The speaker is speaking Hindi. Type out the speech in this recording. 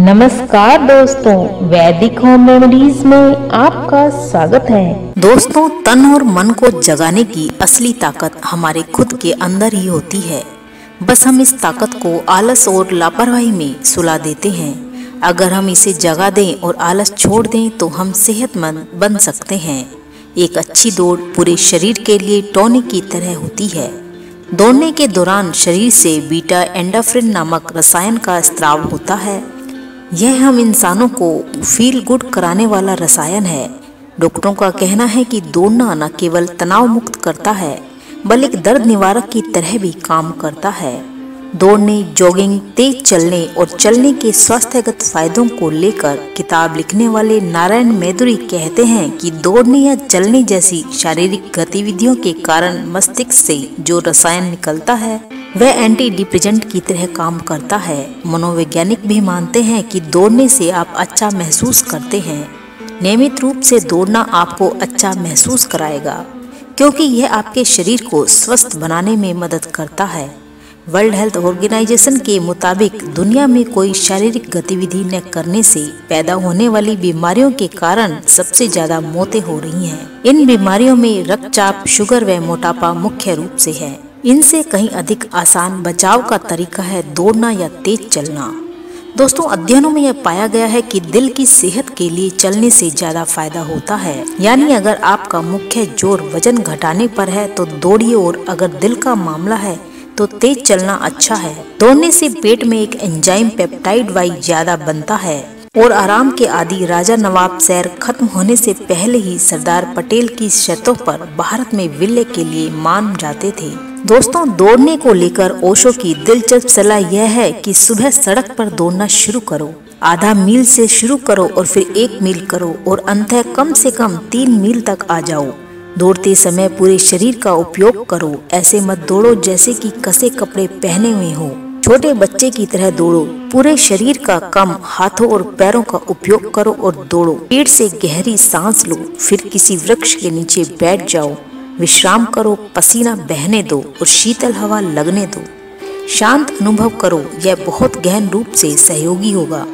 नमस्कार दोस्तों, वैदिक होम रेमेडीज में आपका स्वागत है। दोस्तों, तन और मन को जगाने की असली ताकत हमारे खुद के अंदर ही होती है। बस हम इस ताकत को आलस और लापरवाही में सुला देते हैं। अगर हम इसे जगा दें और आलस छोड़ दें तो हम सेहतमंद बन सकते हैं। एक अच्छी दौड़ पूरे शरीर के लिए टॉनिक की तरह होती है। दौड़ने के दौरान शरीर से बीटा एंडाफ्रिन नामक रसायन का स्त्राव होता है। यह हम इंसानों को फील गुड कराने वाला रसायन है। डॉक्टरों का कहना है कि दौड़ना न केवल तनाव मुक्त करता है, बल्कि दर्द निवारक की तरह भी काम करता है। दौड़ने जॉगिंग तेज चलने और चलने के स्वास्थ्यगत फायदों को लेकर किताब लिखने वाले नारायण मैदुरी कहते हैं कि दौड़ने या चलने जैसी शारीरिक गतिविधियों के कारण मस्तिष्क से जो रसायन निकलता है, वह एंटी डिप्रेजेंट की तरह काम करता है। मनोवैज्ञानिक भी मानते हैं कि दौड़ने से आप अच्छा महसूस करते हैं। नियमित रूप से दौड़ना आपको अच्छा महसूस कराएगा, क्योंकि यह आपके शरीर को स्वस्थ बनाने में मदद करता है। वर्ल्ड हेल्थ ऑर्गेनाइजेशन के मुताबिक दुनिया में कोई शारीरिक गतिविधि न करने से पैदा होने वाली बीमारियों के कारण सबसे ज़्यादा मौतें हो रही हैं। इन बीमारियों में रक्तचाप, शुगर व मोटापा मुख्य रूप से है। इनसे कहीं अधिक आसान बचाव का तरीका है दौड़ना या तेज चलना। दोस्तों, अध्ययनों में यह पाया गया है कि दिल की सेहत के लिए चलने से ज़्यादा फ़ायदा होता है। यानी अगर आपका मुख्य ज़ोर वज़न घटाने पर है तो दौड़िए और अगर दिल का मामला है तो तेज चलना अच्छा है। दौड़ने से पेट में एक एंजाइम पेप्टाइड वाई ज़्यादा बनता है और आराम के आदि राजा नवाब सैर खत्म होने से पहले ही सरदार पटेल की शर्तों पर भारत में विलय के लिए मान जाते थे। दोस्तों, दौड़ने को लेकर ओशो की दिलचस्प सलाह यह है कि सुबह सड़क पर दौड़ना शुरू करो। आधा मील से शुरू करो और फिर एक मील करो और अंत कम से कम तीन मील तक आ जाओ। दौड़ते समय पूरे शरीर का उपयोग करो। ऐसे मत दौड़ो जैसे कि कसे कपड़े पहने हुए हो। छोटे बच्चे की तरह दौड़ो। पूरे शरीर का कम हाथों और पैरों का उपयोग करो और दौड़ो। पेट से गहरी सांस लो। फिर किसी वृक्ष के नीचे बैठ जाओ। विश्राम करो। पसीना बहने दो और शीतल हवा लगने दो। शांत अनुभव करो। यह बहुत गहन रूप से सहयोगी होगा।